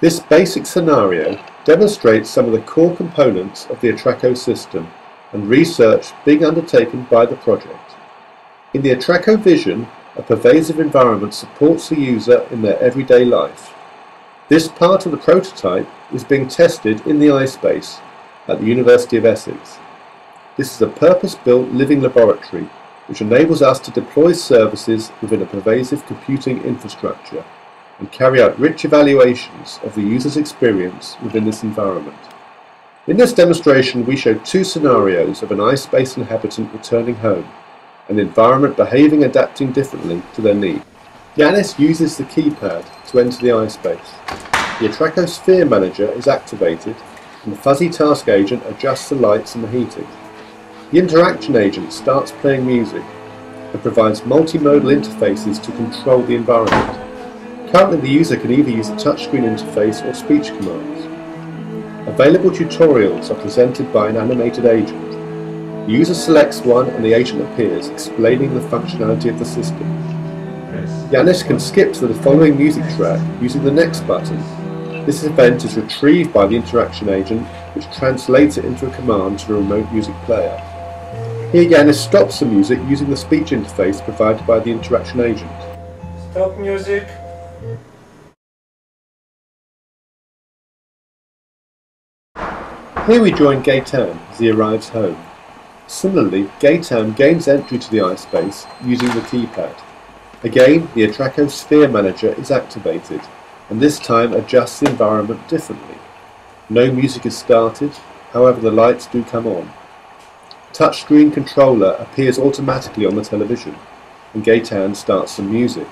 This basic scenario demonstrates some of the core components of the Atraco system and research being undertaken by the project. In the Atraco vision, a pervasive environment supports the user in their everyday life. This part of the prototype is being tested in the iSpace at the University of Essex. This is a purpose-built living laboratory which enables us to deploy services within a pervasive computing infrastructure and carry out rich evaluations of the user's experience within this environment. In this demonstration we show two scenarios of an iSpace inhabitant returning home, an environment behaving adapting differently to their needs. Yanis uses the keypad to enter the iSpace. The Atraco Sphere Manager is activated and the fuzzy task agent adjusts the lights and the heating. The interaction agent starts playing music and provides multimodal interfaces to control the environment. Currently the user can either use a touchscreen interface or speech commands. Available tutorials are presented by an animated agent. The user selects one and the agent appears, explaining the functionality of the system. Yanis can skip to the following music track using the next button. This event is retrieved by the interaction agent, which translates it into a command to the remote music player. Here Yanis stops the music using the speech interface provided by the interaction agent. Stop music. Here we join Gaetan as he arrives home. Similarly, Gaetan gains entry to the ice iSpace using the keypad. Again, the Atraco Sphere Manager is activated, and this time adjusts the environment differently. No music is started, however the lights do come on. Touchscreen controller appears automatically on the television, and Gaetan starts some music.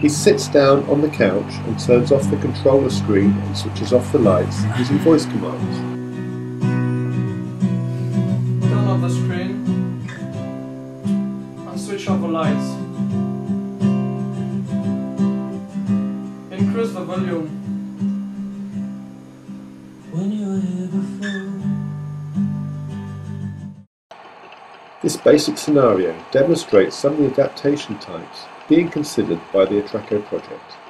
He sits down on the couch and turns off the controller screen and switches off the lights using voice commands. Turn off the screen. And switch off the lights. Increase the volume. When you were here before. This basic scenario demonstrates some of the adaptation types being considered by the Atraco project.